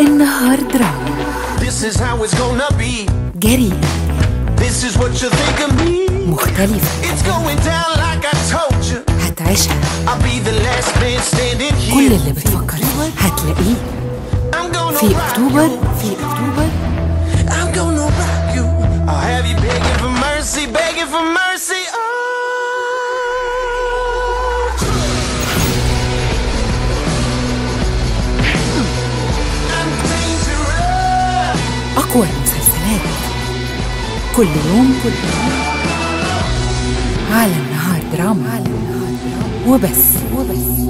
النهار دراما This is how it's gonna be. جريء This is what you think of me. مختلفة It's going down like I told you. هتعيشها I'll be the last man standing كل here. اللي بتفكر فيه هتلاقيه I'm gonna في rock أكتوبر you. في أكتوبر I'm gonna rock you. I'll have you begging for mercy, begging for mercy. أقوى المسلسلات. كل يوم كل يوم. على النهار دراما. على النهار دراما وبس وبس.